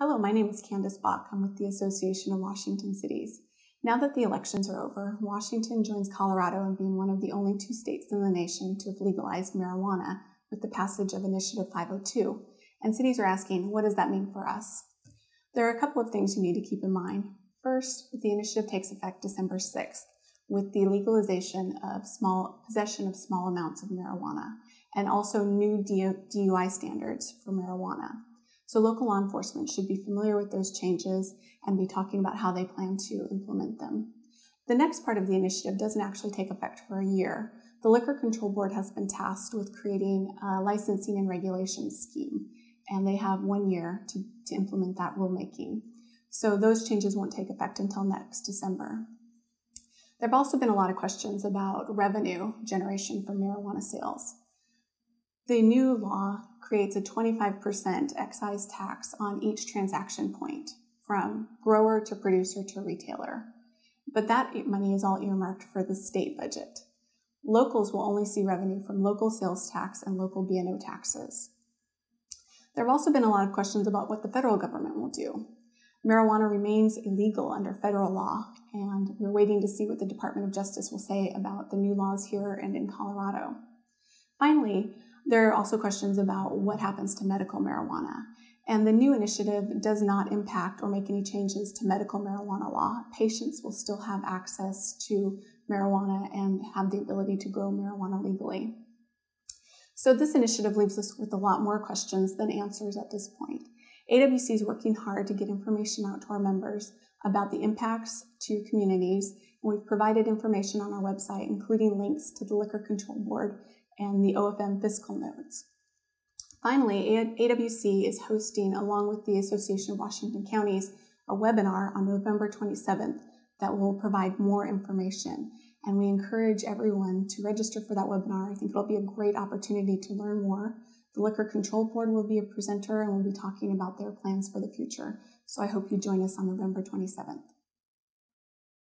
Hello, my name is Candice Bock. I'm with the Association of Washington Cities. Now that the elections are over, Washington joins Colorado in being one of the only two states in the nation to have legalized marijuana with the passage of Initiative 502. And cities are asking, what does that mean for us? There are a couple of things you need to keep in mind. First, the initiative takes effect December 6th with the legalization of small possession of small amounts of marijuana and also new DUI standards for marijuana. So local law enforcement should be familiar with those changes and be talking about how they plan to implement them. The next part of the initiative doesn't actually take effect for a year. The Liquor Control Board has been tasked with creating a licensing and regulation scheme, and they have one year to, to implement that rulemaking. So those changes won't take effect until next December. There have also been a lot of questions about revenue generation from marijuana sales. The new law creates a 25% excise tax on each transaction point from grower to producer to retailer. But that money is all earmarked for the state budget. Locals will only see revenue from local sales tax and local B&O taxes. There have also been a lot of questions about what the federal government will do. Marijuana remains illegal under federal law, and we're waiting to see what the Department of Justice will say about the new laws here and in Colorado. Finally, there are also questions about what happens to medical marijuana. And the new initiative does not impact or make any changes to medical marijuana law. Patients will still have access to marijuana and have the ability to grow marijuana legally. So this initiative leaves us with a lot more questions than answers at this point. AWC is working hard to get information out to our members about the impacts to communities, we've provided information on our website, including links to the Liquor Control Board and the OFM fiscal notes. Finally, AWC is hosting, along with the Association of Washington Counties, a webinar on November 27th that will provide more information. And we encourage everyone to register for that webinar. I think it'll be a great opportunity to learn more. The Liquor Control Board will be a presenter and we'll be talking about their plans for the future. So I hope you join us on November 27th.